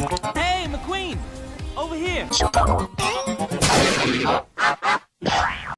Hey, McQueen! Over here!